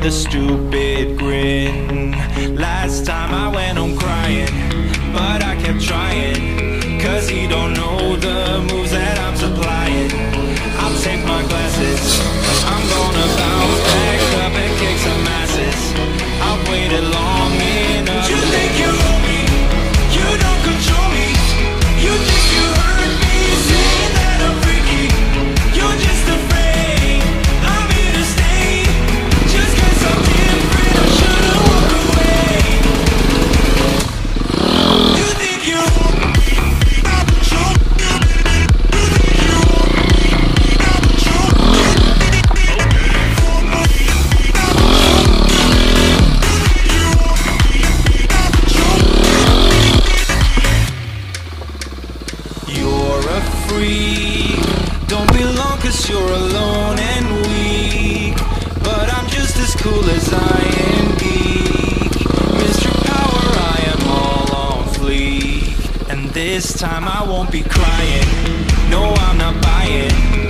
with a stupid grin. Last time I went home crying, but I kept trying. Cause he don't know the moves cause you're alone and weak. But I'm just as cool as I am geek. Mr. Power, I am all on fleek. And this time I won't be crying. No, I'm not buying.